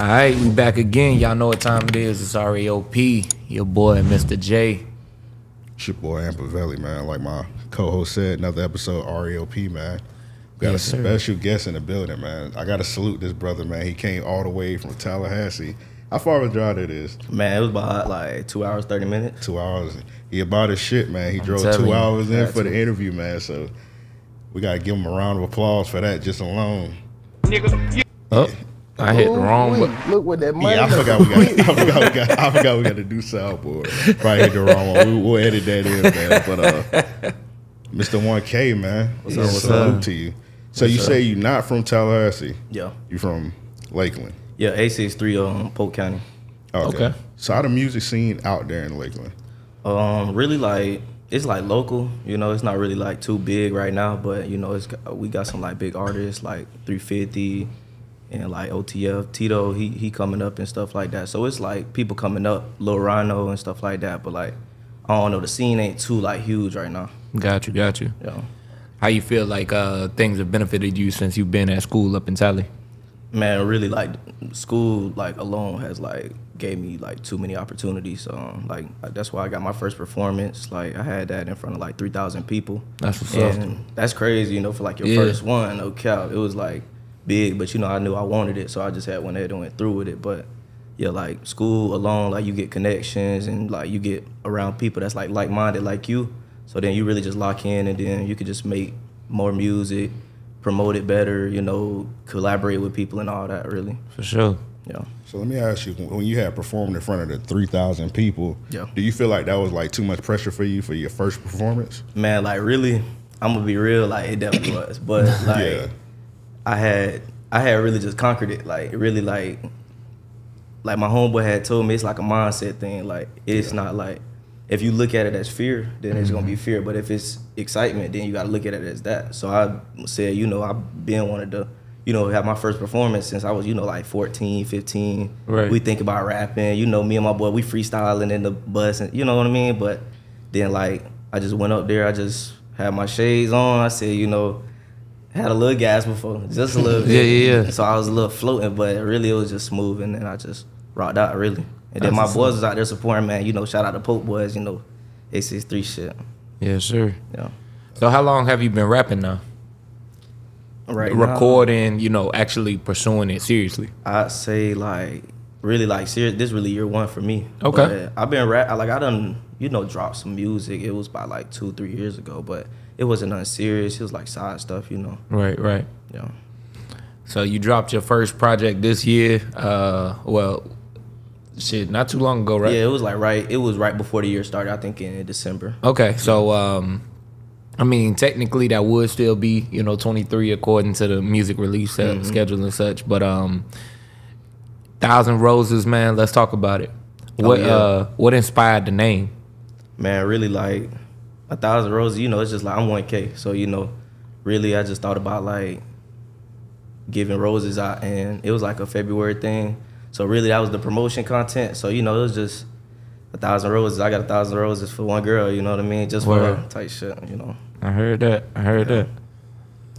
All right, we back again. Y'all know what time it is. It's RAOP. Your boy, Mr. J. It's your boy Ampaveli, man. Like my co-host said, another episode RAOP, man. We got Yes, a sir. special guest in the building, man. I gotta salute this brother, man. He came all the way from Tallahassee. How far of a drive it is? Man, it was about like two hours, thirty minutes. Two hours. He about his shit, man. He drove two you. hours in for the interview, man. So we gotta give him a round of applause for that just alone. Nigga. Oh, I hit the wrong Wait, button. Look what that money. Yeah, I forgot we got. I forgot we got. I forgot we got to do soundboard. Probably hit the wrong one. We, we'll edit that in, man. But uh, Mr. One K, man, what's up, what's salute up? to you. So you say you're not from Tallahassee? Yeah, You from Lakeland? yeah. A six three um Polk County. Okay. So how the music scene out there in Lakeland? Um, really like it's like local. You know, it's not really like too big right now, but you know, it's got- we got some like big artists like 350 and like OTF Tito. He he coming up and stuff like that. So it's like people coming up, Lil Rhino and stuff like that. But like I don't know, the scene ain't too like huge right now. Got you, got you. Yeah. How you feel like uh, things have benefited you since you've been at school up in Tally? man really like school like alone has like gave me like too many opportunities um like that's why i got my first performance like i had that in front of like 3000 people That's what's up. that's crazy you know for like your Yeah. first one no cap it was like big but you know i knew i wanted it so i just had went ahead and went through with it but yeah like school alone like you get connections and like you get around people that's like like-minded like you so then you really just lock in and then you could just make more music promote it better you know collaborate with people and all that really For sure. yeah So let me ask you: When you had performed in front of the three thousand people, Yeah. do you feel like that was like too much pressure for you for your first performance? man like really i'm gonna be real like it definitely was but like Yeah. I had i had really just conquered it. Like really like like my homeboy had told me it's like a mindset thing. Like it's not like if you look at it as fear then it's gonna be mm-hmm. fear. But if it's excitement then you gotta look at it as that. So i said you know i've been wanted to you know have my first performance since i was you know like 14 15 Right. we think about rapping. You know me and my boy we freestyling in the bus and you know what i mean? But then like i just went up there. I just had my shades on. I said you know had a little gas before, just a little bit. Yeah, yeah, yeah. So I was a little floating, but really it was just smooth, and then I just rocked out really. And then That's my what's boys was out there supporting, man. You know, shout out to Polk Boys, you know, A63 shit. Yeah, sure. Yeah. So how long have you been rapping now? Right. now, Recording, you know, actually pursuing it seriously. I'd say like really like serious. This really year one for me. Okay. But I've been rap. Like I done you know dropped some music. It was about like two three years ago, but it wasn't nothing serious. It was like side stuff, you know. Right, right. Yeah. So you dropped your first project this year. Uh, well, shit, not too long ago, right? Yeah, it was like right. It was right before the year started. I think in December. Okay, so um, I mean, technically that would still be you know 23 according to the music release Mm-hmm. schedule and such. But um, Thousand Roses, man, let's talk about it. What Oh, yeah. uh, what inspired the name? Man, really like a thousand roses, you know, it's just like I'm 1K. So, you know, really I just thought about like giving roses out and it was like a February thing. So really that was the promotion content. So, you know, it was just a thousand roses. I got a thousand roses for one girl, you know what I mean? Just for her type shit, you know. I heard that. I heard that.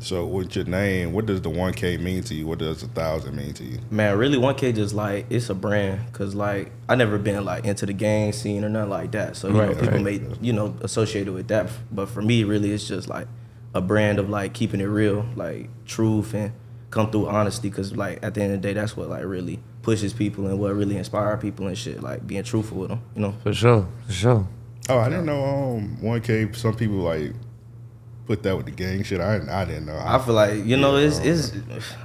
So with your name, what does the one K mean to you? What does a thousand mean to you? Man, really 1K just like it's a brand cuz like I never been like into the gang scene or nothing like that. So, you Right, know, people right. may, you know, associated with that. But for me, really it's just like a brand of like keeping it real, like truth and come through honesty cuz like at the end of the day that's what like really pushes people and what really inspire people and shit, like being truthful with them, you know. For sure. For sure. Oh, I didn't know. Um, one K. Some people like put that with the gang shit. I I didn't know. I feel like, you know, it's it's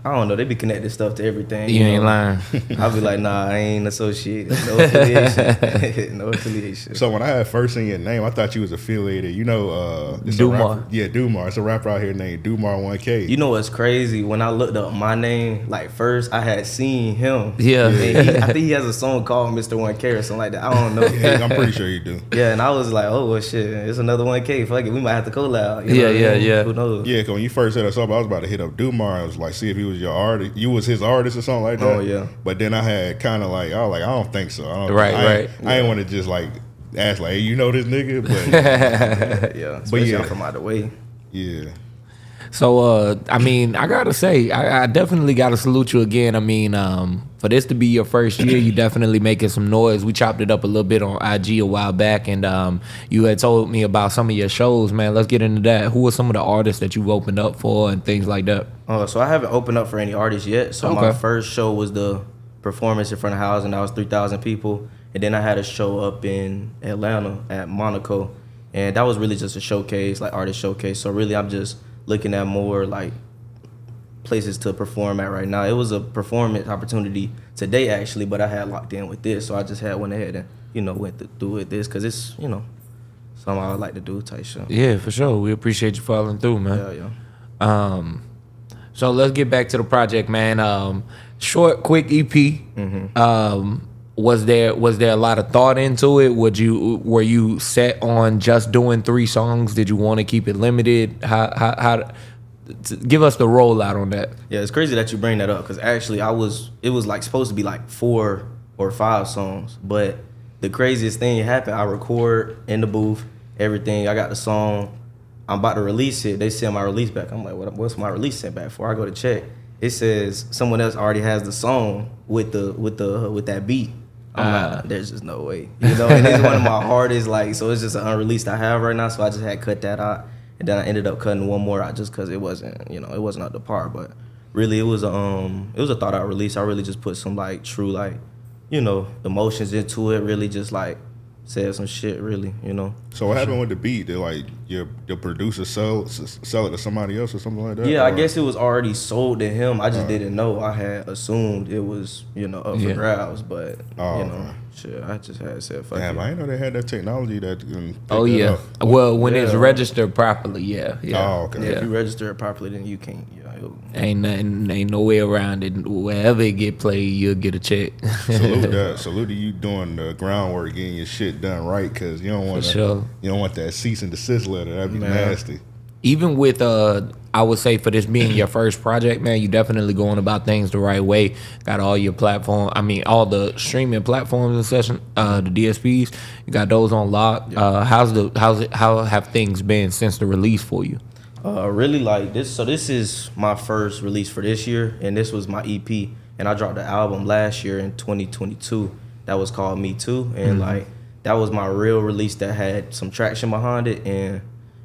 I don't know, they be connecting stuff to everything. You ain't know? lying. I'll be like, nah, I ain't associated. No affiliation. no affiliation. So when I had first seen your name, I thought you was affiliated. You know, uh, Dumar. yeah, Dumar. It's a rapper out here named Dumar One K. You know what's crazy? When I looked up my name, like first I had seen him. Yeah. And he, I think he has a song called Mr. 1K or something like that. I don't know. Yeah, I'm pretty sure you do. Yeah, and I was like, oh well shit, it's another 1K. Fuck it, we might have to collab. You Yeah, know what I yeah, um, yeah. Who knows? Yeah, 'cause when you first said us up, I was about to hit up Dumar. I was like, see if he was your artist. You was his artist or something like that. Oh, yeah. But then I had kind of like, I was like, I don't think so. I don't, Right, I, right. I didn't want to just like ask like, hey, you know this nigga, but yeah, but yeah. I'm from out the way. yeah. So, uh, I mean, I gotta say, I, I definitely gotta salute you again. I mean, um, for this to be your first year, you definitely making some noise. We chopped it up a little bit on IG a while back, and um, you had told me about some of your shows, man. Let's get into that. Who are some of the artists that you've opened up for and things like that? Uh, so I haven't opened up for any artists yet. So my first show was the performance in front of house, and That was three thousand people, and then I had a show up in Atlanta at Monaco, and that was really just a showcase, like artist showcase. So really, I'm just looking at more like places to perform at right now. It was a performance opportunity today actually, but I had locked in with this, so I just had went ahead and you know went th- through with this because it's you know something I would like to do type shit. Yeah, for sure. We appreciate you following through, man. Yeah, yeah. Um, so let's get back to the project, man. Um, short, quick EP. Um, was there was there a lot of thought into it? Would you were you set on just doing three songs? Did you want to keep it limited? How how, how give us the rollout on that? Yeah, it's crazy that you bring that up because actually I was it was like supposed to be like four or five songs, but the craziest thing happened. I record in the booth, everything. I got the song. I'm about to release it. They send my release back. I'm like, what, what's my release sent back for? I go to check. It says someone else already has the song with the with the with that beat. Ah. there's just no way, you know. And it's one of my hardest, like, so it's just an unreleased I have right now. So I just had cut that out, and then I ended up cutting one more out just because it wasn't, you know, it wasn't up to par. But really, it was a, um, it was a thought out release. I really just put some like true like, you know, emotions into it. Really, just like said some shit. Really, you know. So what happened with the beat? Did like your the producer sell sell it to somebody else or something like that? Yeah, I guess it was already sold to him. I just oh. didn't know. I had assumed it was, you know, up for Yeah. grabs, but Oh, you know, okay. shit. I just had said, fuck Damn, it. I didn't know they had that technology that. Can pick Oh that yeah. up. Well, when it's registered properly, yeah. yeah. Oh, okay. Yeah, Yeah. if you register it properly, then you can't. You know, it'll- Ain't nothing, ain't no way around it. Wherever it get played, you'll get a check. Salute that. Salute to you doing the groundwork, getting your shit done right, because you don't want to. sure. You don't want that cease and desist letter. That'd be Man. nasty. even with uh I would say for this being your first project, man, you definitely going about things the right way. Got all your platform, I mean, all the streaming platforms and session, uh, the DSPs, you got those on lock. Uh, how's the how's it how have things been since the release for you? Uh, really like this. So this is my first release for this year, and this was my EP. And I dropped the album last year in 2022. That was called Me Too, and like that was my real release that had some traction behind it. And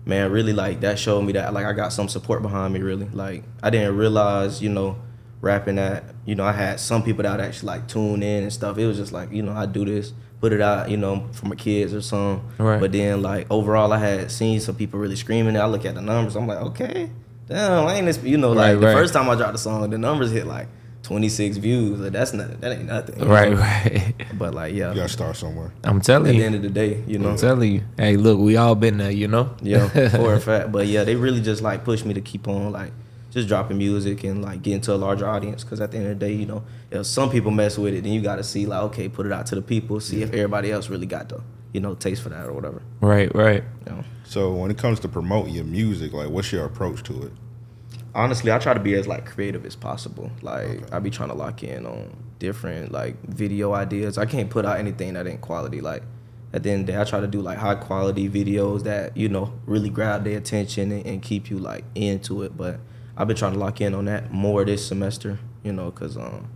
man, really like that showed me that like I got some support behind me. Really, like I didn't realize, you know, rapping that you know I had some people that actually like tune in and stuff. It was just like you know I do this, put it out, you know, for my kids or something. Right. But then like overall, I had seen some people really screaming. I look at the numbers. I'm like, okay, damn, I ain't this. You know, like Right, the right. first time I dropped the song, the numbers hit like 26 views. Like that's not that ain't nothing. Right, know? right. But like yeah, You gotta start somewhere. I'm telling you, at the end of the day, you know. I'm telling you. Hey, look, we all been there, you know? Yeah, for a fact. But yeah, they really just like pushed me to keep on like just dropping music and like getting to a larger audience. Because at the end of the day, you know, if some people mess with it, then you got to see like, okay, put it out to the people, see if everybody else really got the you know taste for that or whatever. Right, right. You know. So when it comes to promoting your music, like what's your approach to it? honestly, I try to be as like creative as possible. Like I be trying to lock in on different like video ideas. I can't put out anything that ain't quality. Like at the end of the day, I try to do like high quality videos that you know really grab their attention and, and keep you like into it. But I've been trying to lock in on that more this semester. You know, cause um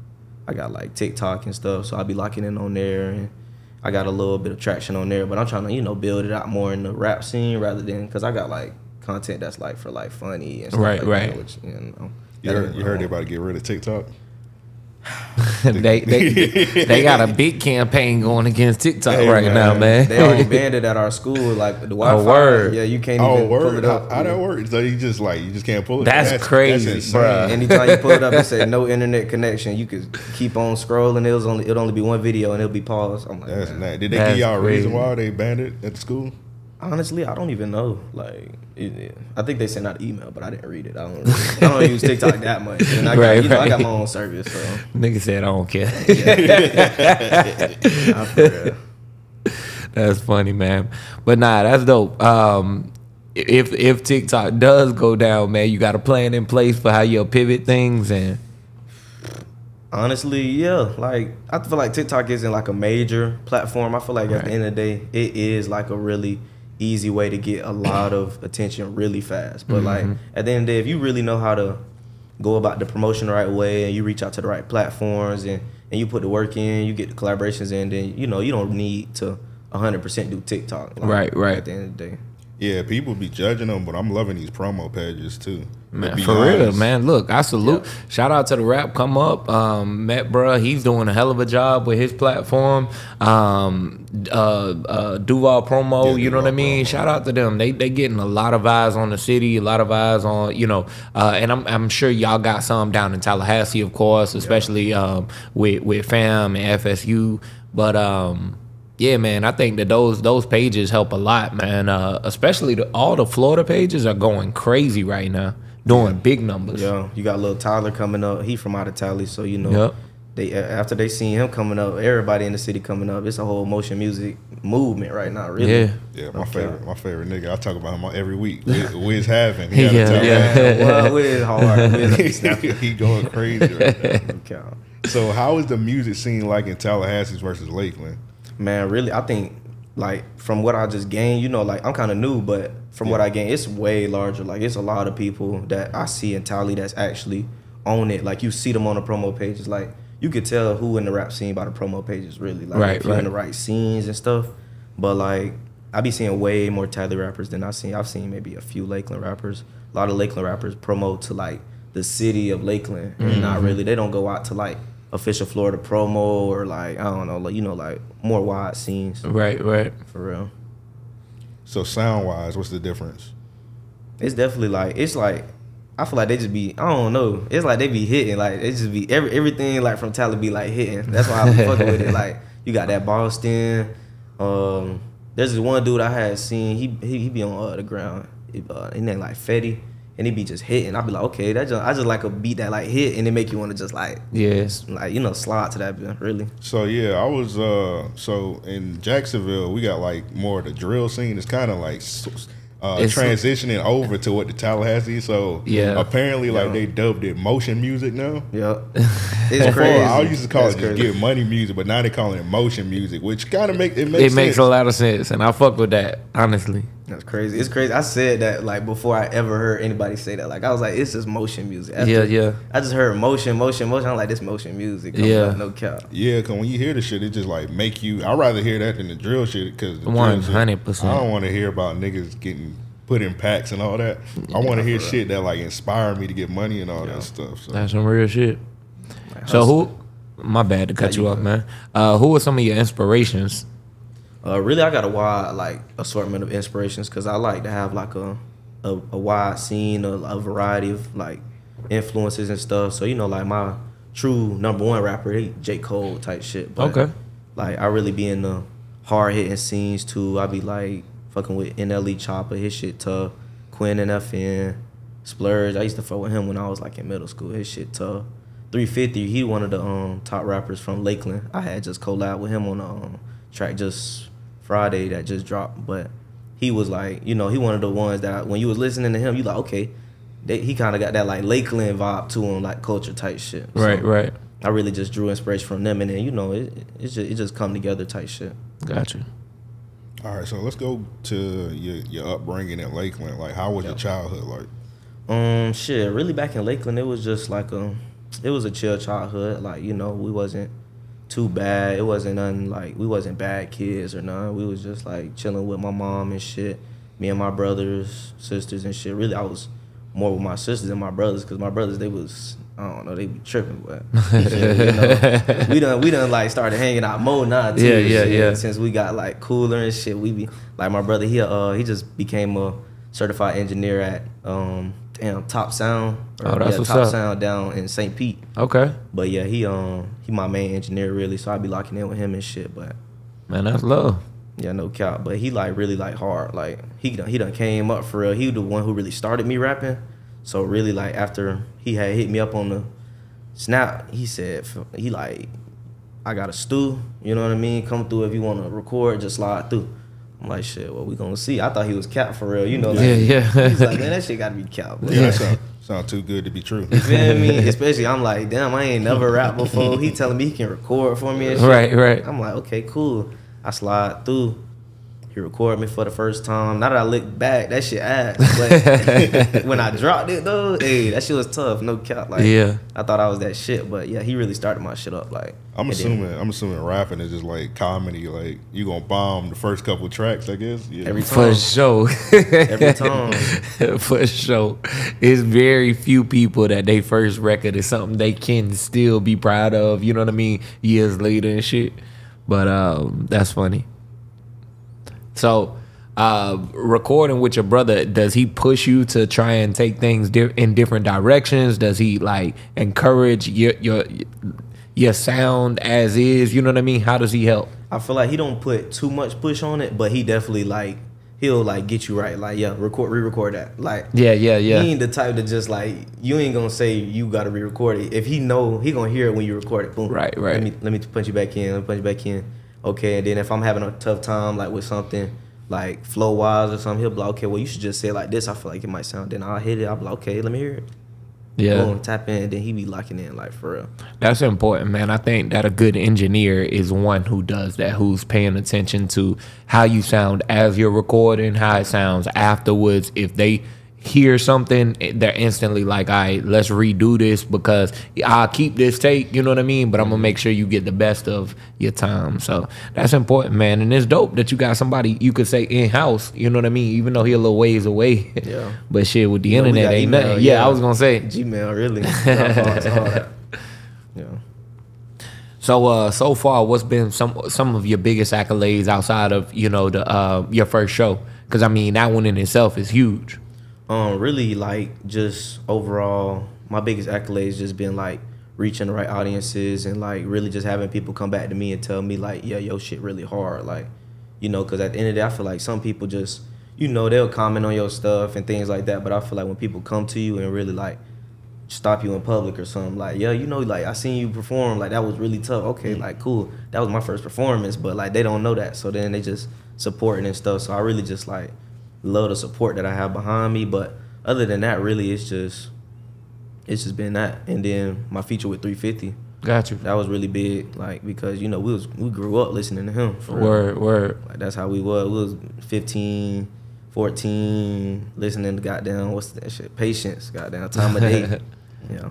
I got like TikTok and stuff, so I'll be locking in on there and. I got a little bit of traction on there, but I'm trying to, you know, build it out more in the rap scene rather than because I got like content that's like for like funny and stuff Right, like right. That, which, you know, You heard, ain't you heard wrong. they about to get rid of TikTok. they, they they got a big campaign going against TikTok Hey, right man. now, man. They already banned it at our school, like the Wi-Fi. Oh, word. Yeah, you can't Oh, even pull it up. How, how that work? So you just like you just can't pull it. That's crazy, insane. bruh. Anytime you pull it up and say no internet connection, you could keep on scrolling. It was only it'll only be one video and it'll be paused. I'm like, That's man. not. Did they That's give y'all a reason why they banned it at the school? Honestly, I don't even know. Like, it, I think they sent out an email, but I didn't read it. I don't. Really, I don't use TikTok that much. And I got, Right, you know, I got my own service, so Nigga said I don't care. Real. That's funny, man. But nah, that's dope. Um, if if TikTok does go down, man, you got a plan in place for how you'll pivot things and Honestly, yeah. Like I feel like TikTok isn't like a major platform. I feel like at the end of the day, it is like a really easy way to get a lot of attention really fast. But Mm-hmm. like at the end of the day, if you really know how to go about the promotion the right way and you reach out to the right platforms and, and you put the work in, you get the collaborations in, then you know you don't need to 100% do TikTok. like, Right, right. At the end of the day. Yeah, people be judging them, but I'm loving these promo pages too. Man, be for real, man. Look, I salute. Shout out to the rap come up. Um, Matt, bruh, he's doing a hell of a job with his platform. Um, uh, uh, Duval promo, Yeah, you know what I mean? promo. Shout out to them. They they getting a lot of eyes on the city, a lot of eyes on you know. Uh, and I'm I'm sure y'all got some down in Tallahassee, of course, especially um with with FAMU and FSU. But um. Yeah, man, I think that those those pages help a lot, man. Uh, especially the, all the Florida pages are going crazy right now, doing big numbers. Yeah, you got little Tyler coming up. He from out of Tally, so you know. Yep. They after they seen him coming up, everybody in the city coming up. It's a whole motion music movement right now. Really. Yeah. Yeah, my Okay. favorite, my favorite nigga. I talk about him every week. Wiz, Wiz having, he Yeah, yeah, yeah. Man, well, with hard. With he, he going crazy right now. okay. So, how is the music scene like in Tallahassee versus Lakeland? Man, really, I think like from what I just gained, you know, like I'm kind of new, but from what I gained, it's way larger. Like it's a lot of people that I see in Tally that's actually on it. Like you see them on the promo pages. Like you could tell who in the rap scene by the promo pages. Really, like Right, if you're in the right scenes and stuff. But like I be seeing way more Tally rappers than I've seen. I've seen maybe a few Lakeland rappers. A lot of Lakeland rappers promote to like the city of Lakeland, and not Mm-hmm. really. They don't go out to like official Florida promo or like I don't know, like you know, like more wide scenes Right, right. for real. So, sound wise, what's the difference? It's definitely like it's like I feel like they just be I don't know. It's like they be hitting like it just be every everything like from Tally be like hitting. That's why I be fucking with it. Like you got that Boston. Um, there's this one dude I had seen. He he, he be on uh, the ground. He, uh, his name like Fetty. And he be just hitting. I'd be like, okay, that just I just like a beat that like hit and it make you want to just like Yes. like you know slide to that bit, really. So yeah, I was uh so in Jacksonville we got like more of the drill scene. It's kind of like uh, It's- transitioning over to what the Tallahassee. So Yeah. apparently like Yeah. they dubbed it motion music now. Yep. It's Before crazy. I used to call That's it just get money music, but now they calling it motion music, which kind of make it makes It makes sense. a lot of sense, and I fuck with that, honestly. That's crazy. It's crazy. I said that like before I ever heard anybody say that. Like I was like, it's just motion music. After- Yeah, yeah. I just heard motion, motion, motion. I'm like, this motion music. coming Yeah. up, no cap. Yeah, cause when you hear the shit, it just like make you. I'd rather hear that than the drill shit. Cause the drill 100%. I don't want to hear about niggas getting put in packs and all that. I want to hear shit that like inspire me to get money and all that stuff. So. That's some real shit. Like, So who? My bad to cut you you off, man. Uh, who are some of your inspirations? Uh, really, I got a wide like assortment of inspirations because I like to have like a a, a wide scene, a, a variety of like influences and stuff. So you know, like my true number one rapper, he J Cole type shit. But, Okay. Like I really be in the hard hitting scenes too. I be like fucking with NLE Choppa, his shit tough. Quin NFN, Splurge. I used to fuck with him when I was like in middle school. His shit tough. 350, he one of the um, top rappers from Lakeland. I had just collab with him on a um, track just Friday that just dropped. But he was like, you know, he one of the ones that when you was listening to him, you like, okay, they, he kind of got that like Lakeland vibe to him, like culture type shit. So Right, right. I really just drew inspiration from them, and then you know, it it just it just come together type shit. Gotcha. All right, so let's go to your your upbringing in Lakeland. Like, how was your childhood like? Um, shit, really back in Lakeland, it was just like a, it was a chill childhood. Like you know, we wasn't too bad. It wasn't nothing like we wasn't bad kids or none. We was just like chilling with my mom and shit. Me and my brothers, sisters and shit. Really, I was more with my sisters than my brothers because my brothers they was I don't know they be tripping, but shit, you know, we done we done like started hanging out more now too. Yeah, yeah, shit. yeah. Since we got like cooler and shit, we be like my brother. He uh he just became a certified engineer at um damn Top Sound. Oh, that's yeah, what's Top up. Sound down in St. Pete. Okay, But yeah, he um he my main engineer really, so I be locking in with him and shit. But man, that's love. yeah, no cap. But he like really like hard. Like he done he done came up for real. He the one who really started me rapping. So really like after he had hit me up on the snap, he said he like I got a stew. You know what I mean? Come through if you want to record, just slide through. I'm like shit. Well, we gonna see. I thought he was cap for real. You know? Like, Yeah, yeah. He's like man, that shit gotta be cap. Yeah, that sound, sound too good to be true. You feel me? Especially I'm like, damn, I ain't never rapped before. He telling me he can record for me and shit. Right, right. I'm like, okay, cool. I slide through. He recorded me for the first time. Now that I look back, that shit ass. But when I dropped it though, hey, that shit was tough. No cap. Like, Yeah. I thought I was that shit, but yeah, he really started my shit up. Like, I'm and then- assuming I'm assuming rapping is just like comedy. Like you gonna bomb the first couple tracks, I guess. Yeah. every For sure. every time. For sure. It's very few people that they first record is something they can still be proud of, you know what I mean, years later and shit. But um that's funny. So uh recording with your brother, does he push you to try and take things di- in different directions? Does he like encourage your your your sound as is? You know what I mean? How does he help? I feel like he don't put too much push on it, but he definitely like he'll like get you right. Like, yeah, record, re-record that. Like, Yeah, yeah, yeah. He ain't the type to just like you ain't gonna say you gotta re-record it. If he know, he gonna hear it when you record it. Boom. Right, right. Let me let me punch you back in. Let me punch you back in. Okay, and then if I'm having a tough time like with something like flow wise or something, he'll be like, okay, well you should just say it like this. I feel like it might sound. Then I'll hit it. I'll be like, okay, let me hear it. Yeah. Boom, tap in. Then he be locking in like for real. That's important, man. I think that a good engineer is one who does that, who's paying attention to how you sound as you're recording, how it sounds afterwards. If they hear something, they're instantly like, all right, let's redo this because I'll keep this take, you know what I mean? But I'm gonna make sure you get the best of your time. So that's important, man. And it's dope that you got somebody you could say in house, you know what I mean? Even though he a little ways away. Yeah. but shit, with the You know, internet ain't email, nothing. Yeah, yeah. I was gonna say. Gmail, really. Dropbox, all that. Yeah. So uh so far what's been some some of your biggest accolades outside of, you know, the uh your first show? Cuz I mean that one in itself is huge. Um, really like just overall, my biggest accolades just been like reaching the right audiences and like really just having people come back to me and tell me like, yeah, yo, shit really hard. Like, you know, because at the end of the day, I feel like some people just, you know, they'll comment on your stuff and things like that. But I feel like when people come to you and really like stop you in public or something, like, yeah, you know, like I seen you perform, like that was really tough. Okay, like cool, that was my first performance, but like they don't know that, so then they just supporting and stuff. So I really just like love the support that I have behind me. But other than that, really, it's just it's just been that. And then my feature with 350, Got you. that was really big, like because you know we was we grew up listening to him. For real. Word, word. Like that's how we was. We was 15, 14, listening to goddamn what's that shit? Patience, goddamn time of day. yeah.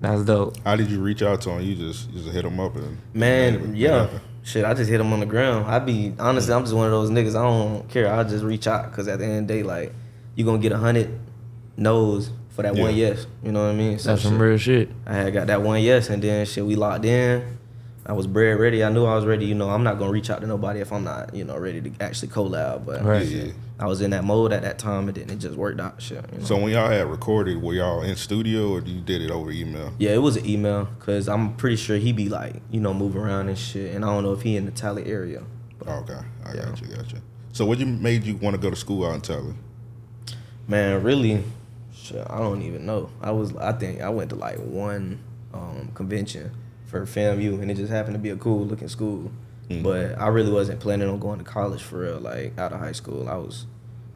That's dope. How did you reach out to him? You just you just hit him up and Man, yeah. Shit, I just hit him on the ground. I be honestly, I'm just one of those niggas. I don't care. I just reach out because at the end of the day, like you gonna get a hundred no's for that one yes. You know what I mean? So That's some real shit. I had got that one yes, and then shit, we locked in. I was bred ready. I knew I was ready. You know, I'm not gonna reach out to nobody if I'm not, you know, ready to actually collab. But Right. shit, I was in that mode at that time, and then it just worked out. Shit. You know? So when y'all had recorded, were y'all in studio or you did it over email? Yeah, it was an email because I'm pretty sure he be like, you know, moving around and shit. And I don't know if he in the Tally area. Oh, okay, I Yeah. got you, got you. So what you made you want to go to school out in Tally? Man, really, shit, I don't even know. I was, I think I went to like one um, convention for FAMU, and it just happened to be a cool looking school. Mhm. But I really wasn't planning on going to college for real. Like out of high school, I was,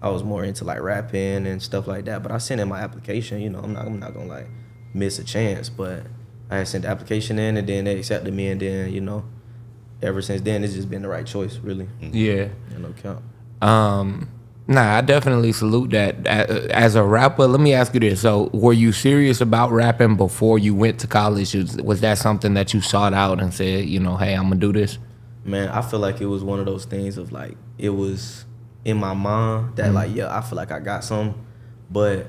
I was more into like rapping and stuff like that. But I sent in my application. You know, I'm not, I'm not gonna like miss a chance. But I had sent the application in, and then they accepted me, and then you know, ever since then, it's just been the right choice, really. Yeah. Yeah, no count. Um Nah, I definitely salute that. As a rapper, let me ask you this: So, were you serious about rapping before you went to college? Was, that something that you sought out and said, you know, hey, I'm gonna do this? Man, I feel like it was one of those things of like it was in my mind that mm. like yeah, I feel like I got some, but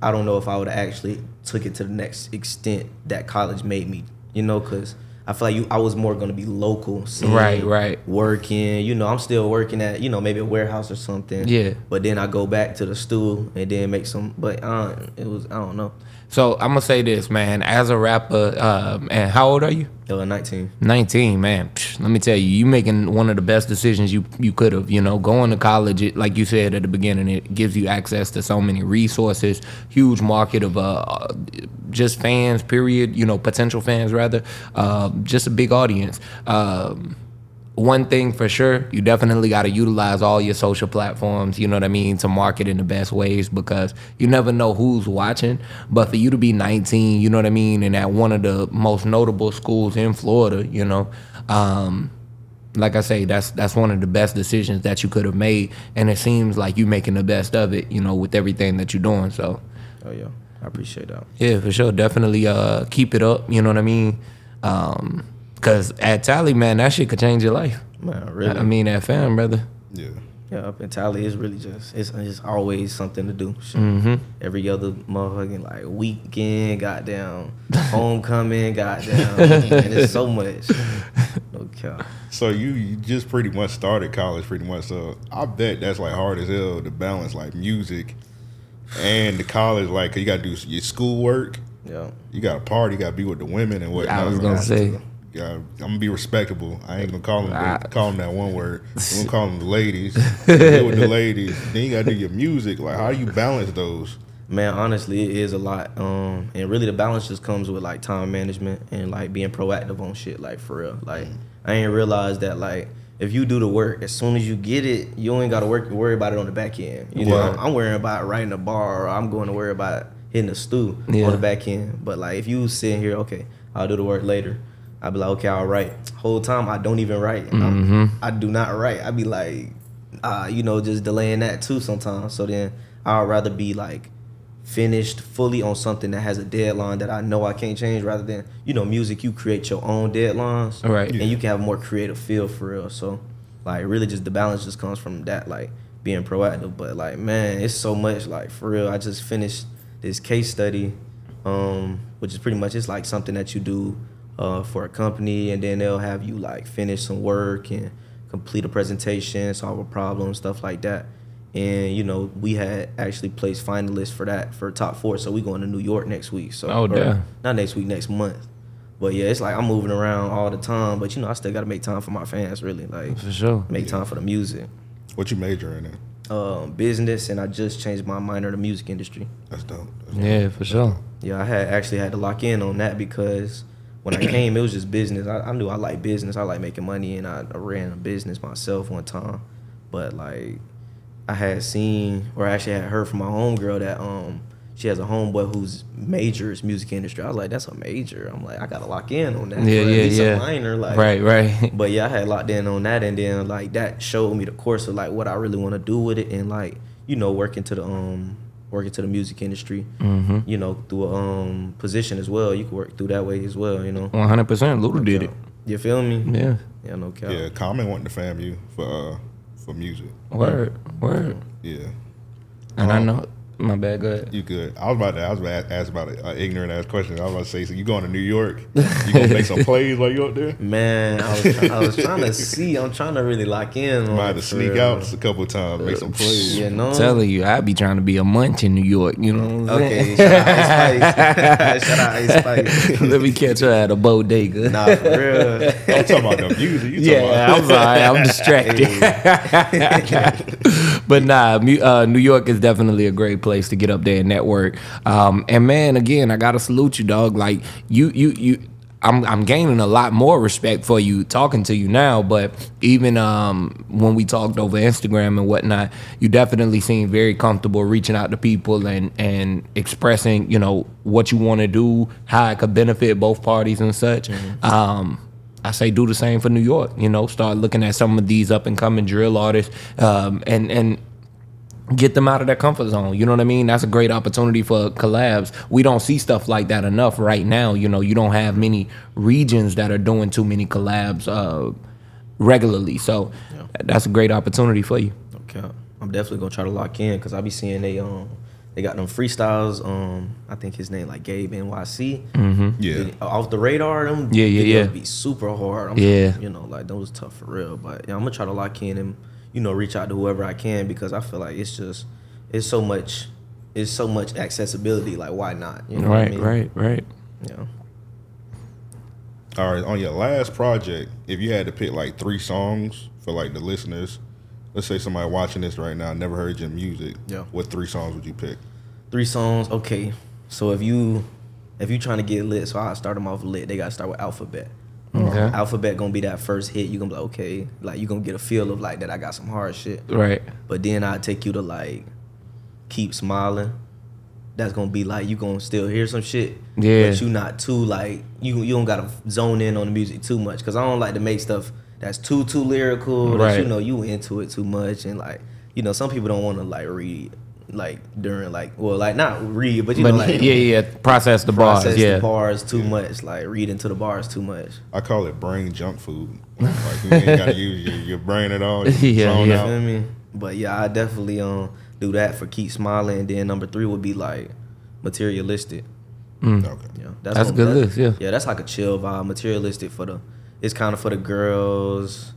I don't know if I would have actually took it to the next extent that college made me. You know, cause I feel like you I was more gonna be local, seeing, Right, right. working. You know, I'm still working at you know maybe a warehouse or something. Yeah. But then I go back to the stool and then make some. But uh, it was I don't know. So I'm gonna say this, man. As a rapper, um, and how old are you? Was 19. 19, man. Psh, let me tell you, you making one of the best decisions you you could have. You know, going to college, it, like you said at the beginning, it gives you access to so many resources, huge market of uh, just fans. Period. You know, potential fans rather. Uh, just a big audience. Um, one thing for sure, you definitely got to utilize all your social platforms, you know what I mean, to market in the best ways because you never know who's watching. But for you to be 19, you know what I mean, and at one of the most notable schools in Florida, you know, um, like I say, that's that's one of the best decisions that you could have made, and it seems like you're making the best of it. You know, with everything that you're doing. So Oh yeah, I appreciate that. yeah, for sure, definitely uh keep it up. You know what I mean? Um, cause at Tally, man, that shit could change your life. Man, really. I mean, at fam, brother. Yeah. yeah, up in Tally is really just it's it's always something to do. Mm-hmm. Every other motherfucking like weekend, goddamn, homecoming, goddamn, and it's so much. No cap. So you, you just pretty much started college, pretty much. So I bet that's like hard as hell to balance like music and the college. Like 'cause you got to do your schoolwork. Yeah. You got to party. You got to be with the women and whatnot. I was gonna say. Yeah, I'm gonna be respectable. I ain't gonna call them Ah. call them that one word. I'm gonna call them the ladies. Deal with the ladies. Then you gotta do your music. Like how do you balance those? Man, honestly, it is a lot. Um, and really, the balance just comes with like time management and like being proactive on shit. Like for real, like I ain't realized that like if you do the work, as soon as you get it, you ain't gotta work worry about it on the back end. You know, Right. I'm worrying about writing a bar, or I'm going to worry about hitting the stew Yeah. on the back end. But like if you sit here, okay, I'll do the work later. I'll be like, okay, I'll write. Whole time I don't even write. I'm- I do not write. I'd be like, uh, you know, just delaying that too sometimes. So then I'd rather be like finished fully on something that has a deadline that I know I can't change rather than, you know, music, you create your own deadlines. Right. And you can have a more creative feel for real. So like really just the balance just comes from that, like being proactive. But like man, it's so much like for real. I just finished this case study, um, which is pretty much it's like something that you do uh, for a company and then they'll have you like finish some work and complete a presentation, solve a problem, stuff like that. And you know, we had actually placed finalists for that for top four. So we going to New York next week. So Oh, or damn. not next week, next month. But yeah, it's like I'm moving around all the time. But you know, I still gotta make time for my fans, really. Like For sure. make time for the music. What you majoring in? Um, business and I just changed my minor to music industry. That's dope. That's dope. Yeah, for sure. Yeah, I had actually had to lock in on that because when I came, it was just business. I, I knew I like business. I like making money, and I, I ran a business myself one time. But like, I had seen, or actually had heard from my homegirl that um she has a homeboy whose major is music industry. I was like, that's a major. I'm like, I gotta lock in on that. Yeah, yeah, yeah. A minor, like, right, right. but yeah, I had locked in on that, and then like that showed me the course of like what I really want to do with it, and like you know working to the um working to the music industry, Mm-hmm. you know through a um position as well. You can work through that way as well. You know. One hundred percent. Luda did it. You feel me? Yeah. Yeah, no cap. Yeah, Common wanting to FAMU for uh for music. Word. Word. Yeah. And I Um, know. My bad. Go ahead. You good? I was about to. I was about to ask about an uh, ignorant ass question. I was about to say, so you going to New York? You gonna make some plays while you up there? Man, I was, I was trying to see. I'm trying to really lock in. On Might have it to sneak real. out a couple of times, make some uh, plays. You know. telling you, I'd be trying to be a munch in New York. You know what I'm Okay, shout out Ice Spice. shout out Ice Spice. Let me catch her at a bodega. Nah, for real. I'm talking about the music. You talking yeah, about I'm sorry. I'm distracted. But nah, uh, New York is definitely a great place to get up there and network. Um, and man, again, I gotta salute you, dog. Like you, you, you. I'm, I'm gaining a lot more respect for you talking to you now, but even um, when we talked over Instagram and whatnot, you definitely seem very comfortable reaching out to people and, and expressing, you know, what you want to do, how it could benefit both parties and such. Um, I say do the same for New York. You know, start looking at some of these up and coming drill artists, um, and and get them out of their comfort zone. You know what I mean? That's a great opportunity for collabs. We don't see stuff like that enough right now. You know, you don't have many regions that are doing too many collabs uh, regularly. So that's a great opportunity for you. Okay, I'm definitely gonna try to lock in because I be seeing they um they got them freestyles. Um, I think his name like Gabe NYC. Yeah. off the radar. Them Yeah, yeah, yeah. Be super hard. I'm, Yeah. you know, like those tough for real. But yeah, I'm gonna try to lock in and you know reach out to whoever I can because I feel like it's just it's so much it's so much accessibility. Like why not? You know what I Right, mean? right, right. Yeah. All right, on your last project, if you had to pick like three songs for like the listeners, let's say somebody watching this right now never heard your music. Yeah. What three songs would you pick? Three songs. Okay. So if you if you trying to get lit, so I start them off lit. They gotta start with alphabet. Okay. Uh, alphabet gonna be that first hit. You gonna be like, okay, like you gonna get a feel of like that. I got some hard shit. Right. But then I take you to like keep smiling. That's gonna be like you gonna still hear some shit. Yeah. But you not too like you you don't gotta zone in on the music too much. Cause I don't like to make stuff that's too too lyrical. That, Right. you know, you into it too much, and like you know, some people don't want to like read like during like well like not read, but you But know like yeah, yeah, process the bars. process Yeah, the bars too much, like read into the bars too much. I call it brain junk food. Like you ain't gotta use your, your brain at all. You Yeah, zone yeah. You out. feel me? But yeah, I definitely um do that for keep smiling. And then number three would be like materialistic. Mm. Okay. Yeah, That's a what- good that- list, yeah. yeah, that's like a chill vibe. Materialistic for the, it's kind of for the girls.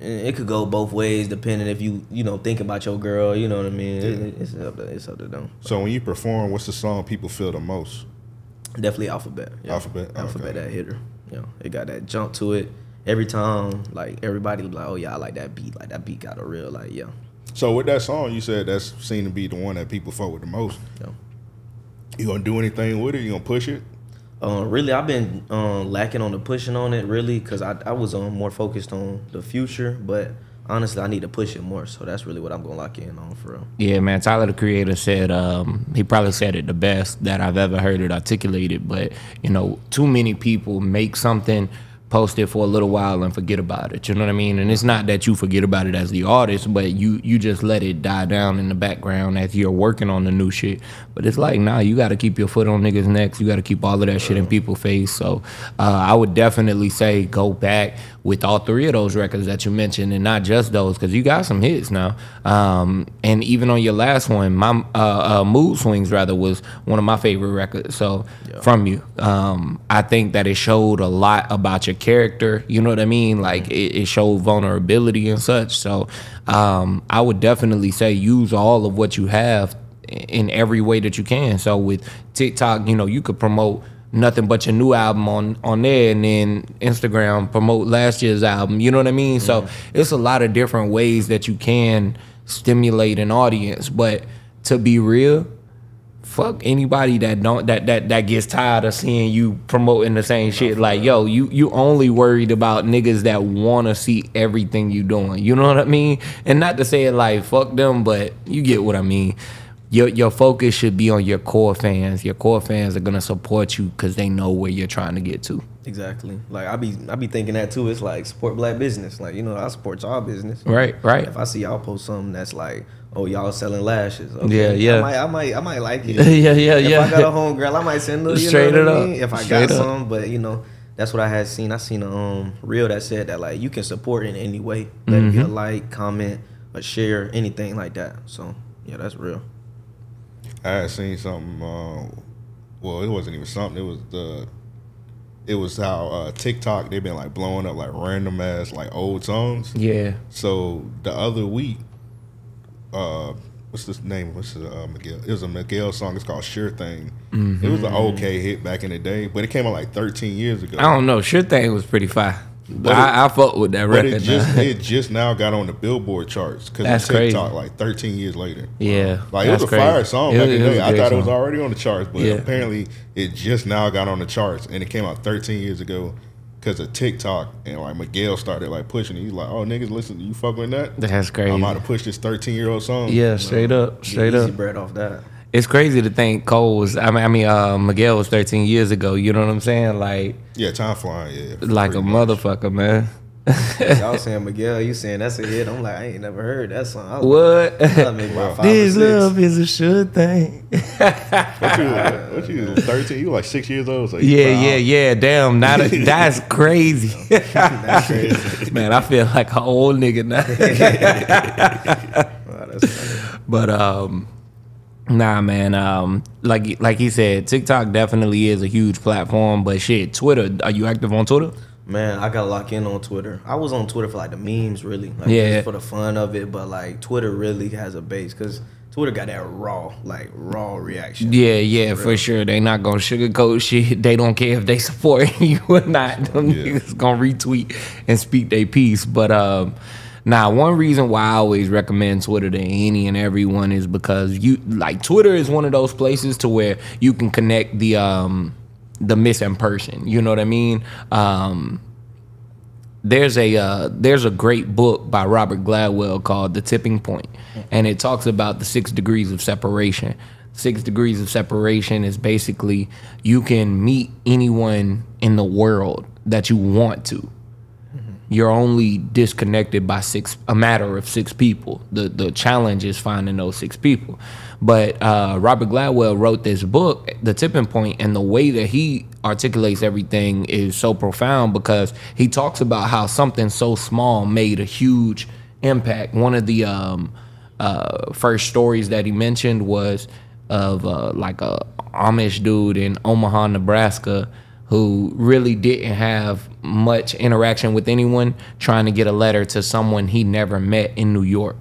It could go both ways depending if you you know think about your girl. You know what I mean? It- it's up to it's up to them. So when you perform, what's the song people feel the most? Definitely alphabet. Yeah. Alphabet, Alphabet okay. that hitter. You know, it got that jump to it. Every time, like everybody be like, oh yeah, I like that beat. Like that beat got a real like yeah. So with that song, you said that's seemed to be the one that people fuck with the most. yeah. You gonna do anything with it? You gonna push it? Uh, really, I've been um, lacking on the pushing on it, really, because I, I was um, more focused on the future. But honestly, I need to push it more. So that's really what I'm going to lock in on for real. Yeah, man. Tyler the Creator said um, he probably said it the best that I've ever heard it articulated. But you know, too many people make something, post it for a little while, and forget about it. You know what I mean? And it's not that you forget about it as the artist, but you you just let it die down in the background as you're working on the new shit. But it's like, nah, you got to keep your foot on niggas' necks. You got to keep all of that shit in people's face. So uh, I would definitely say go back with all three of those records that you mentioned, and not just those, because you got some hits now. Um, and even on your last one, my uh, uh, Mood Swings rather was one of my favorite records. So from you, um, I think that it showed a lot about your character. You know what I mean? Like it, it showed vulnerability and such. So um, I would definitely say use all of what you have in every way that you can. So with TikTok, you know, you could promote nothing but your new album on on there and then Instagram promote last year's album. You know what I mean? So it's a lot of different ways that you can stimulate an audience. But to be real, fuck anybody that don't that that that gets tired of seeing you promoting the same shit. Like, yo, you you only worried about niggas that wanna see everything you doing. You know what I mean? And not to say it like fuck them, but you get what I mean. Your your focus should be on your core fans. Your core fans are gonna support you because they know where you're trying to get to. Exactly. Like I be I be thinking that too. It's like support black business. Like you know I support y'all business. Right, right. If I see y'all post something that's like, oh y'all selling lashes. Okay, Yeah, yeah. I might I might I might like it. Yeah, yeah, if yeah. I got a home girl, I might send her. You Straight know it what I up. mean? If I Straight got up. some, but you know. That's what I had seen. I seen a um, reel that said that like you can support in any way, let it be Mm-hmm. a like, comment, a share, anything like that. So yeah, that's real. I had seen something. Uh, well, it wasn't even something. It was the. It was how uh, TikTok they've been like blowing up like random ass like old songs. Yeah. So the other week, uh, what's this name? What's the uh, Miguel? It was a Miguel song. It's called Sure Thing. It was an okay hit back in the day, but it came out like 13 years ago. I don't know. Sure thing was pretty fire. But I, I fuck with that but record. it just now. it just now got on the Billboard charts because TikTok crazy. like 13 years later. yeah. Like it was a crazy. fire song It back was- in the day. I thought it was already on the charts, but Yeah. apparently it just now got on the charts and it came out 13 years ago because of TikTok and like Miguel started like pushing it. He's like, "Oh niggas, listen, you fuck with that? That's crazy. I'm about to push this 13 year old song." Yeah, straight up, Get straight easy up. bread off that. It's crazy to think Cole was. I mean, I mean, uh, Miguel was 13 years ago. You know what I'm saying? Like, yeah, time flying. Yeah, like a much. motherfucker, man. Y'all saying Miguel, you saying that's a hit. I'm like, I ain't never heard that song. I was What? like, maybe about five or this six. love is a sure thing. What you, what you 13? You like six years old? So Yeah, five. yeah, yeah. Damn, not a, that's crazy. That's crazy. man, I feel like an old nigga now. Wow. But um nah man, um like like he said, TikTok definitely is a huge platform, but shit, Twitter, are you active on Twitter? Man, I gotta lock in on Twitter. I was on Twitter for like the memes, really, like Yeah. just for the fun of it. But like Twitter really has a base because Twitter got that raw, like raw reaction. Yeah, yeah, for sure. They not gonna sugarcoat shit. They don't care if they support you or not. Them Yeah. niggas gonna retweet and speak their piece. But um Now, one reason why I always recommend Twitter to any and everyone is because you like Twitter is one of those places to where you can connect the um the missing person. You know what I mean? Um there's a uh, there's a great book by Robert Gladwell called The Tipping Point, and it talks about the six degrees of separation. Six degrees of separation is basically you can meet anyone in the world that you want to, you're only disconnected by six a matter of six people. The the challenge is finding those six people. But uh, Robert Gladwell wrote this book, The Tipping Point, and the way that he articulates everything is so profound because he talks about how something so small made a huge impact. One of the um, uh, first stories that he mentioned was of uh, like a Amish dude in Omaha, Nebraska, who really didn't have much interaction with anyone, trying to get a letter to someone he never met in New York.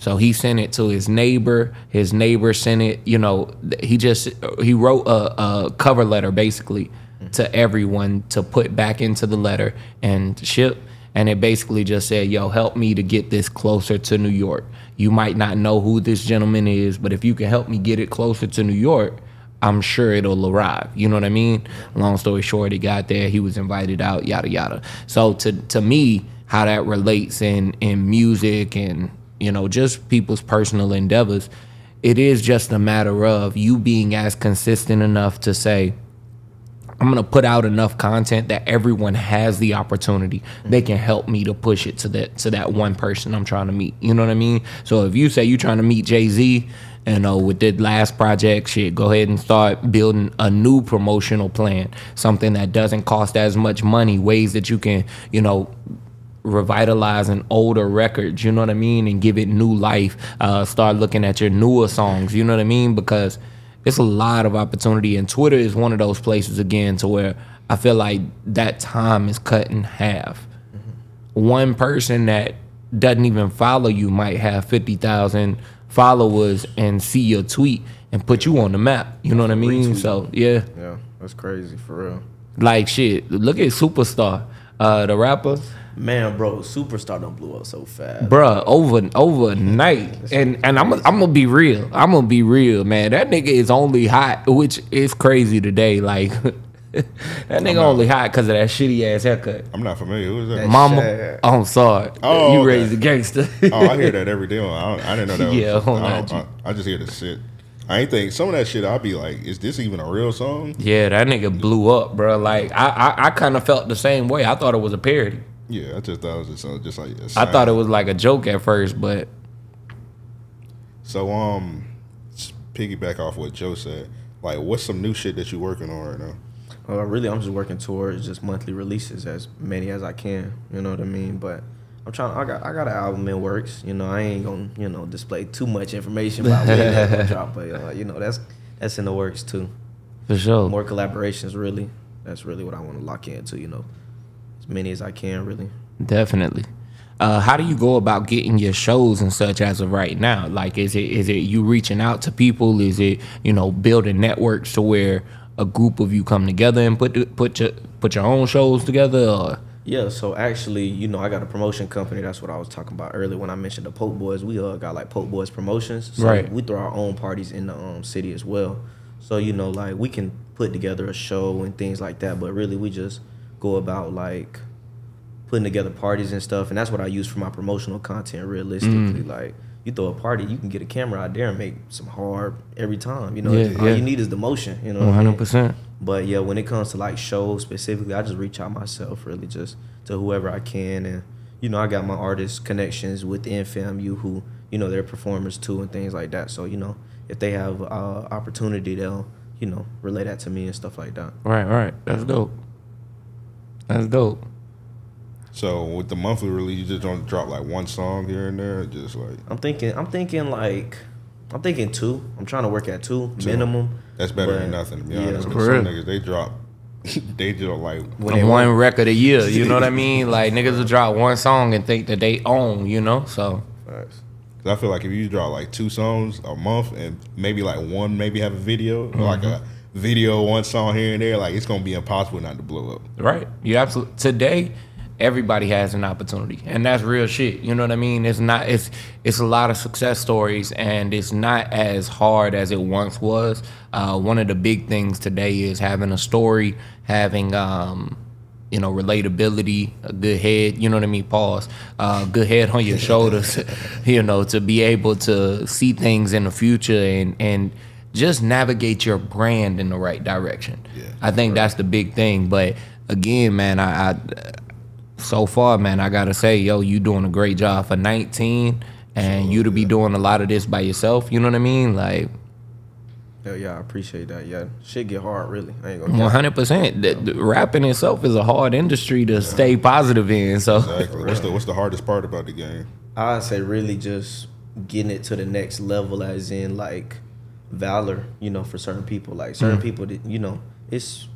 So he sent it to his neighbor. His neighbor sent it. You know, he just he wrote a, a cover letter basically to everyone to put back into the letter and ship. And it basically just said, "Yo, help me to get this closer to New York. You might not know who this gentleman is, but if you can help me get it closer to New York, I'm sure it'll arrive. You know what I mean? Long story short, he got there. He was invited out. Yada yada. So to to me, how that relates in in music and you know, just people's personal endeavors. It is just a matter of you being as consistent enough to say, I'm gonna put out enough content that everyone has the opportunity. They can help me to push it to that to that one person I'm trying to meet. You know what I mean? So if you say you're trying to meet Jay Z, and uh, with the last project, shit, go ahead and start building a new promotional plan, something that doesn't cost as much money, ways that you can, you know, revitalizing older records, you know what I mean, and give it new life. Uh, start looking at your newer songs, you know what I mean, because it's a lot of opportunity, and Twitter is one of those places again to where I feel like that time is cut in half. Mm-hmm. One person that doesn't even follow you might have fifty thousand followers and see your tweet and put you on the map. You know what I mean? So yeah, yeah, that's crazy for real. Like shit, look at Superstar, uh, the rapper Man, bro, superstar don't blew up so fast. Bruh, over overnight. And and I'm I'm gonna be real. I'm gonna be real, man. That nigga is only hot, which is crazy today. Like that nigga only hot because of that shitty ass haircut. I'm not familiar. Who is that? Mama. Oh, I'm sorry. Oh, you okay. raised a gangster. oh, I hear that every day. I, I didn't know that. Yeah, was, I, I, I, just hear the shit. I ain't think some of that shit. I'll be like, is this even a real song? Yeah, that nigga blew up, bro. Like I, I, I kind of felt the same way. I thought it was a parody. Yeah, I just thought it was just, uh, just like. I thought it was like a joke at first, but. So um, piggyback off what Joe said, like, what's some new shit that you're working on right now? Uh, really, I'm just working towards just monthly releases, as many as I can. You know what I mean? But I'm trying. I got I got an album in works. You know, I ain't gonna you know display too much information about when that's gonna drop, but uh, you know that's that's in the works too. For sure. More collaborations, really. That's really what I want to lock into. You know many as I can, really. Definitely. Uh, how do you go about getting your shows and such as of right now? Like, is it is it you reaching out to people? Is it you know building networks to where a group of you come together and put put your put your own shows together? Or? Yeah, so actually, you know, I got a promotion company. That's what I was talking about earlier when I mentioned the Polk Boys. We uh, got like Polk Boys promotions. So right. We throw our own parties in the um, city as well. So you know, like we can put together a show and things like that. But really, we just go about like putting together parties and stuff, and that's what I use for my promotional content. Realistically, mm. like you throw a party, you can get a camera out there and make some hard every time. You know, yeah, all yeah. you need is the motion. You know, one hundred percent. But yeah, when it comes to like shows specifically, I just reach out myself, really, just to whoever I can, and you know, I got my artist connections within FAMU who you know they're performers too and things like that. So you know, if they have uh, opportunity, they'll you know relay that to me and stuff like that. Right, right. That's dope. That's dope. So with the monthly release, you just don't drop like one song here and there, just like I'm thinking. I'm thinking like I'm thinking two. I'm trying to work at two, two. minimum. That's better than nothing. To be yeah, honest, some niggas they drop. they just like one record a year. You know what I mean? Like niggas will drop one song and think that they own. You know, so. Cause I feel like if you drop like two songs a month and maybe like one maybe have a video, mm-hmm. like a video, one song here and there, like it's gonna be impossible not to blow up. Right. You absolutely today everybody has an opportunity and that's real shit. You know what i mean? It's not it's it's a lot of success stories and it's not as hard as it once was. Uh, one of the big things today is having a story having um, you know relatability a good head you know what i mean? Pause. Uh, good head on your shoulders you know to be able to see things in the future and and just navigate your brand in the right direction yeah, i think right. that's the big thing but again man I, I so far, man, I gotta say, yo, you doing a great job for 19, and you to be doing a lot of this by yourself. You know what I mean? Like Hell yeah, I appreciate that. Yeah, shit get hard, really. I ain't gonna. hundred percent. Rapping itself is a hard industry to stay positive in. So Exactly. What's the what's the hardest part about the game? I'd say really just getting it to the next level, as in like valor. You know, for certain people, like certain Mm. people that you know, it's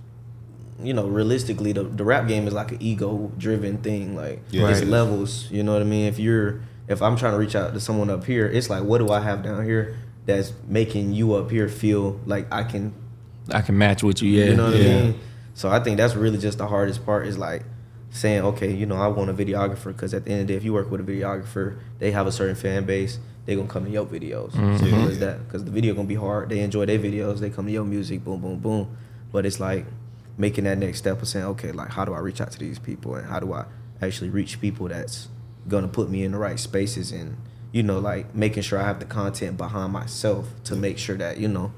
you know, realistically, the the rap game is like an ego driven thing. Like Yeah, it's it is. levels. You know what I mean? If you're if I'm trying to reach out to someone up here, it's like, what do I have down here that's making you up here feel like I can I can match with you. Yeah, you know what yeah. I mean? So I think that's really just the hardest part is like saying, okay, you know, I want a videographer because at the end of the day, if you work with a videographer, they have a certain fan base. They gonna come to your videos. Mm-hmm. Simple as that. Because the video gonna be hard. They enjoy their videos. They come to your music. Boom, boom, boom. But it's like making that next step of saying, okay, like how do I reach out to these people and how do I actually reach people that's gonna put me in the right spaces and you know like making sure I have the content behind myself to make sure that you know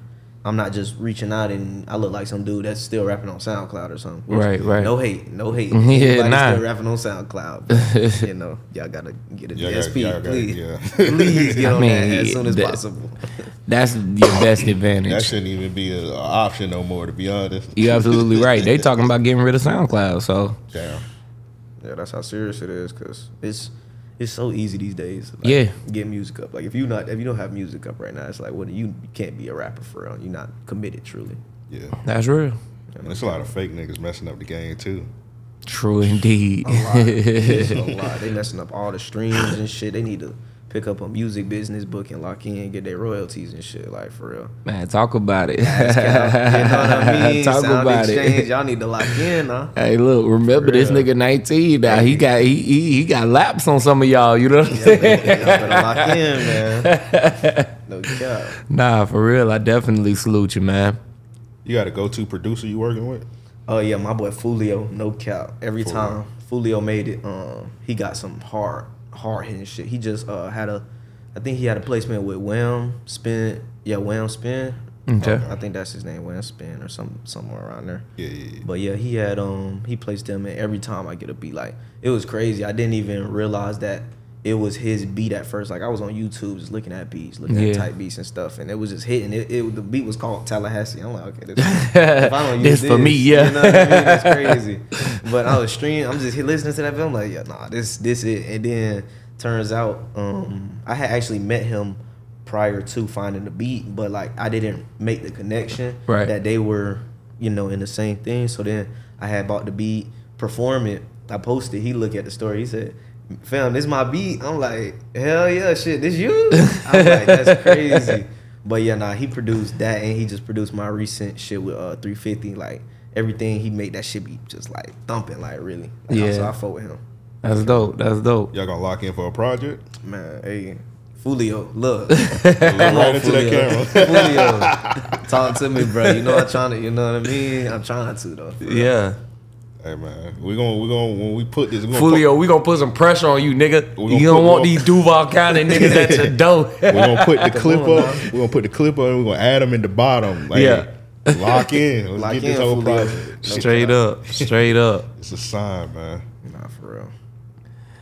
I'm not just reaching out and I look like some dude that's still rapping on SoundCloud or something. Which, Right, right. No hate, no hate. Yeah, Anybody's nah. still rapping on SoundCloud. But, you know, y'all gotta get a Y'all gotta- DSP, y'all gotta- please. yeah. please get I on mean, that as soon as that- possible. That's your best advantage. That shouldn't even be an option no more, to be honest. You're absolutely right. They talking about getting rid of SoundCloud. So Damn. Yeah, that's how serious it is because it's it's so easy these days. Like, Yeah. get music up. Like if you not if you don't have music up right now, it's like what you, you can't be a rapper for real. You're not committed truly. Yeah. that's real. And there's a lot of fake niggas messing up the game too. True indeed. A lot. A lot. They messing up all the streams and shit. They need to pick up a music business book and lock in, get their royalties and shit. Like for real. Man, talk about it. you know what I mean? talk Sound about exchange, it. Y'all need to lock in, huh? Hey, look, remember this real. nigga 19 now. He got he, he he got laps on some of y'all, you know what I'm saying? better, y'all better lock in, man. No cap. Nah, for real, I definitely salute you, man. You got a go-to producer you working with? Oh yeah, my boy Fulio, no cap. Every For time Fulio made it, um, he got some hard, hard hitting shit. He just uh had a, I think he had a placement with Wham Spin, yeah, Wham Spin. Okay. Uh, I think that's his name, Wham Spin or some somewhere around there. Yeah, yeah, yeah. But yeah, he had um he placed them and every time I get a beat like it was crazy. I didn't even realize that it was his beat at first. Like I was on YouTube just looking at beats, looking Yeah. at type beats and stuff, and it was just hitting. It, it the beat was called Tallahassee. I'm like, okay, this, if I don't use This for me, yeah. You know what I mean? That's crazy. But I was streaming. I'm just listening to that. Film, I'm like, yeah, nah, this this it. And then turns out, um, I had actually met him prior to finding the beat, but like I didn't make the connection Right. that they were, you know, in the same thing. So then I had bought the beat, perform it. I posted. He looked at the story. He said, "Fam, this my beat." I'm like, "Hell yeah, shit, this you?" I'm like, "That's crazy." But yeah, nah, he produced that, and he just produced my recent shit with uh 350. Like everything he made that shit be just like thumping, like really. Like, Yeah. So I fought with him. That's dope. That's dope. Y'all gonna lock in for a project? Man, hey, Fulio, look. Look Come right on, into that Fulio. camera. Fulio, talk to me, bro. You know I'm trying to. You know what I mean? I'm trying to though. for real. Yeah. Hey man, we gonna we gonna when we put this, we gonna Fulio, we gonna put some pressure on you, nigga. We gonna You don't want these Duval County niggas at your door. We're gonna put the clip on, up. We're gonna put the clip up. We're gonna add them in the bottom. Like, Yeah. lock in. Let's Lock get this in, whole Fulio. project. Straight up. Straight up. It's a sign, man. Nah, for real.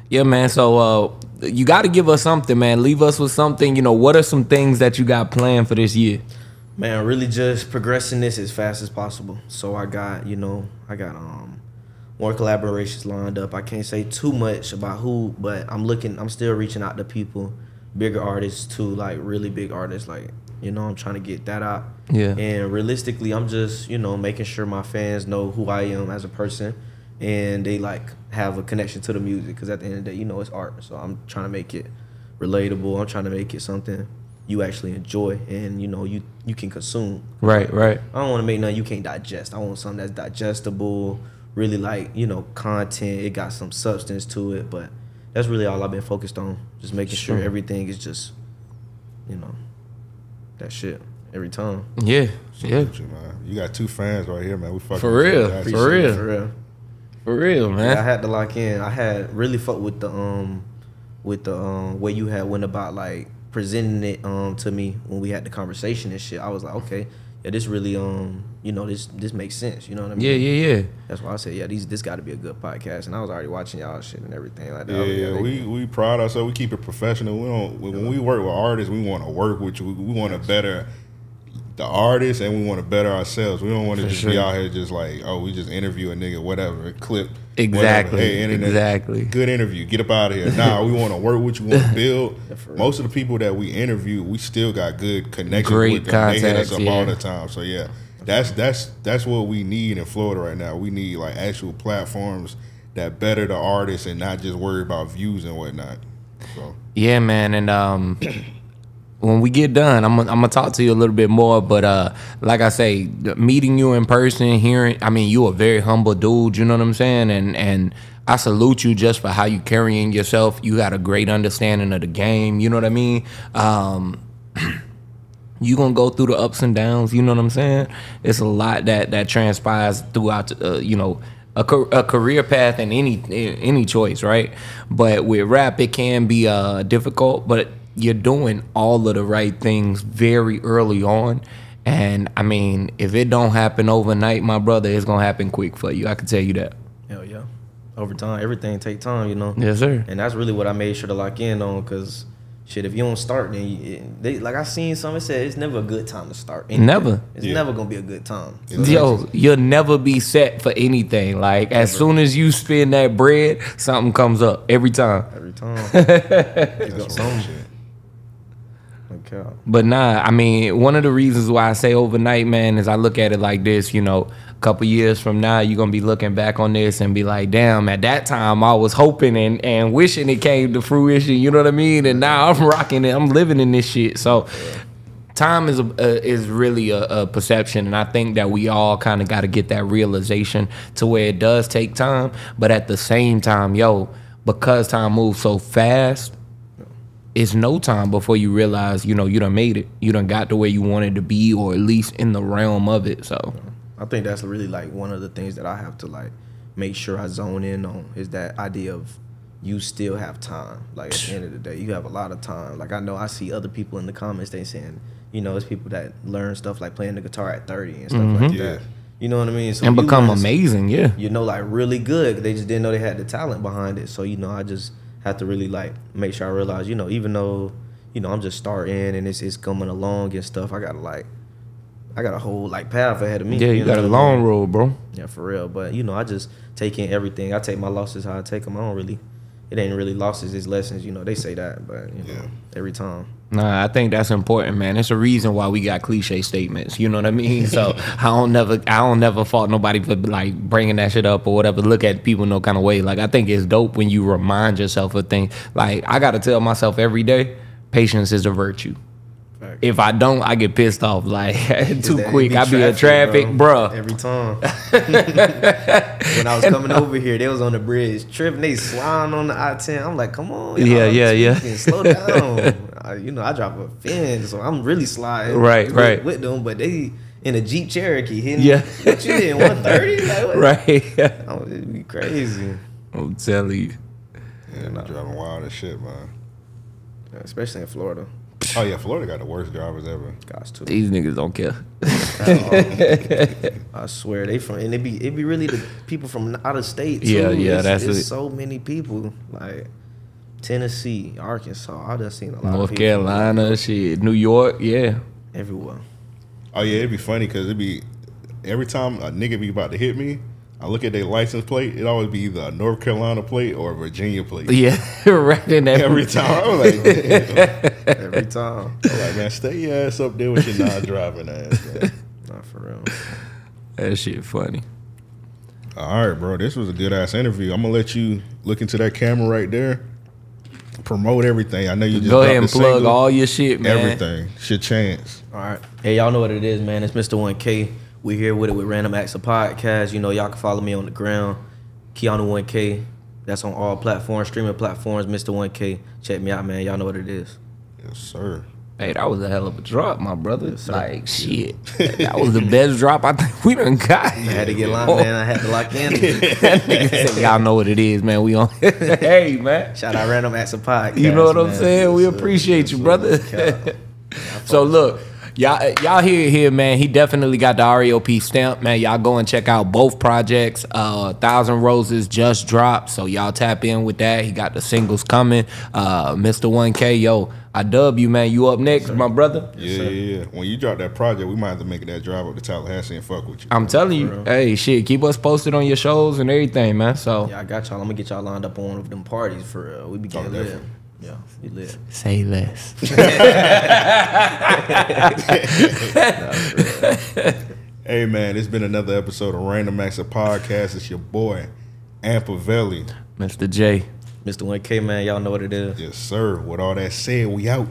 Yeah, man. So uh you gotta give us something, man. Leave us with something. You know, what are some things that you got planned for this year? Man, really just progressing this as fast as possible. So I got, you know, I got um more collaborations lined up. I can't say too much about who, but I'm looking I'm still reaching out to people, bigger artists to like really big artists like, you know, I'm trying to get that out. Yeah. And realistically, I'm just, you know, making sure my fans know who I am as a person and they like have a connection to the music cuz at the end of the day, you know, it's art. So I'm trying to make it relatable. I'm trying to make it something you actually enjoy and you know you you can consume. Right, right. I don't want to make nothing you can't digest. I want something that's digestible, really like you know content. It got some substance to it, but that's really all I've been focused on. Just making sure Sure. everything is just, you know, that shit every time. Yeah, yeah. You, man. You got two fans right here, man. We fucking For real, That's- for real. For real. For real, Yeah, I had to lock in. I had really fucked with the um with the um way you had went about like presenting it um to me when we had the conversation and shit. I was like, okay, yeah, this really um, you know, this this makes sense. You know what I mean? Yeah, yeah, yeah. That's why I said, yeah, these this got to be a good podcast. And I was already watching y'all shit and everything like that. Yeah, I was like, yeah, they- we we pride ourselves. We keep it professional. We don't when we work with artists, we want to work with you. We want to better the artist, and we want to better ourselves. We don't want to just sure. be out here just like, oh, we just interview a nigga, whatever, clip, Exactly, whatever. Hey, internet, exactly. Good interview. Get up out of here. Nah, we want to work with you. Want to build. Most of the people that we interview, we still got good connections Great with them. They hit us up yeah. all the time. So yeah, that's that's that's what we need in Florida right now. We need like actual platforms that better the artists and not just worry about views and whatnot. So Yeah, man, and um, when we get done, I'm I'm gonna talk to you a little bit more. But uh, like I say, meeting you in person, hearing, I mean, you a very humble dude. You know what I'm saying? And and I salute you just for how you carrying yourself. You got a great understanding of the game. You know what I mean? Um, you gonna go through the ups and downs. You know what I'm saying? It's a lot that that transpires throughout. Uh, you know. A, a career path in any any choice, right? But with rap, it can be uh, difficult. But you're doing all of the right things very early on, and I mean, if it don't happen overnight, my brother, it's gonna happen quick for you. I can tell you that. Hell yeah. Over time, everything take time, you know. Yes, sir. And that's really what I made sure to lock in on, cause shit, if you don't start, then you, it- they like I seen something said it's never a good time to start. anything. Never. It's Yeah. never gonna be a good time. Yo, you'll never be set for anything. Like as soon as you spend that bread, something comes up every time. Every time. But nah, I mean, one of the reasons why I say overnight, man, is I look at it like this. You know, a couple years from now, you're gonna be looking back on this and be like, "Damn, at that time, I was hoping and and wishing it came to fruition." You know what I mean? And now I'm rocking it. I'm living in this shit. So. Time is a, uh, is really a, a perception, and I think that we all kind of got to get that realization to where it does take time, but at the same time, yo, because time moves so fast, it's no time before you realize, you know, you done made it. You done got to where you wanted to be, or at least in the realm of it. So, I think that's really like one of the things that I have to like make sure I zone in on is that idea of you still have time. Like at the end of the day, you have a lot of time. Like I know I see other people in the comments they saying, you know, it's people that learn stuff like playing the guitar at 30 and stuff like Yeah. that. You know what I mean? So and become amazing, yeah. you know, like really good. They just didn't know they had the talent behind it. So, you know, I just have to really like make sure I realize, you know, even though, you know, I'm just starting and it's it's coming along and stuff, I gotta like I got a whole like path ahead of me. Yeah, you know got a long road, bro. Yeah, for real. But you know, I just take in everything. I take my losses how I take them. I don't really. It ain't really losses, it's lessons. You know, they say that, but you know, Yeah. every time. Nah, I think that's important, man. It's a reason why we got cliche statements. You know what I mean? So I don't never, I don't never fault nobody for like bringing that shit up or whatever. Look at people no kind of way. Like I think it's dope when you remind yourself of things. Like I gotta tell myself every day, patience is a virtue. Fact. If I don't, I get pissed off. Like too quick, I be in traffic, bro. bruh. Every time. when I was coming over here, they was on the bridge tripping. They sliding on the I ten. I'm like, come on, Yeah, yeah, yeah. Slow down. I, you know, I drop a fin, so I'm really sliding. Right, with, right. With them, but they in a Jeep Cherokee hitting. Yeah. What you hitting? One thirty? Like, what? Right. Oh, it'd be crazy, I'm telling you. Yeah, they're driving wild as shit, man. especially in Florida. Oh yeah, Florida got the worst drivers ever. Guys too. These niggas don't care. I swear they from and it be it be really the people from out of state too. Yeah, yeah, It's- that's it's it. so many people like Tennessee, Arkansas. I just seen a lot North of people Carolina, shit, New York, yeah. everywhere. Oh yeah, it'd be funny because it'd be every time a nigga be about to hit me, I look at their license plate. It always be either a North Carolina plate or a Virginia plate. Yeah, right in that. Every time I'm like. Every time. I'm like, man, stay your ass up there with your non-driving ass. Man. Not for real. That shit funny. All right, bro. This was a good ass interview. I'm gonna let you look into that camera right there. Promote everything. I know you just Go ahead and plug single. all your shit, man. everything. Shit chance. All right. Hey, y'all know what it is, man. It's Mr. 1K. We here with it with Random Acts of Podcast. You know, y'all can follow me on the ground. Keanu 1K. That's on all platforms, streaming platforms, Mr. 1K. Check me out, man. Y'all know what it is. Yes, sir. Hey, that was a hell of a drop, my brother. sir. like shit, that was the best drop I think we done got. I had to get lined, man. I had to lock in. That nigga said, Y'all know what it is, man. We on. hey, man. Shout out Random Acts of Podcast. You know what I'm saying? We Yes, sir. appreciate you, Yes, brother. so look, Y'all, y'all hear it here, man. He definitely got the RAOP stamp, man. Y'all go and check out both projects. Uh, Thousand Roses just dropped, so y'all tap in with that. He got the singles coming. Uh, Mr. 1K, yo, I dub you, man. You up next, my brother? Yeah, yeah, yeah. When you drop that project, we might have to make that drive up to Tallahassee and fuck with you. I'm telling you, hey, shit, keep us posted on your shows and everything, man. So Yeah, I got y'all. I'm gonna get y'all lined up on one of them parties for real. We be oh, getting lit. definitely. Yeah, we lit. say less. Hey man, it's been another episode of Random Acts of Podcast. It's your boy, Ampaveli. Mr. J. Mr. 1K, man, y'all know what it is. Yes, sir. With all that said, we out.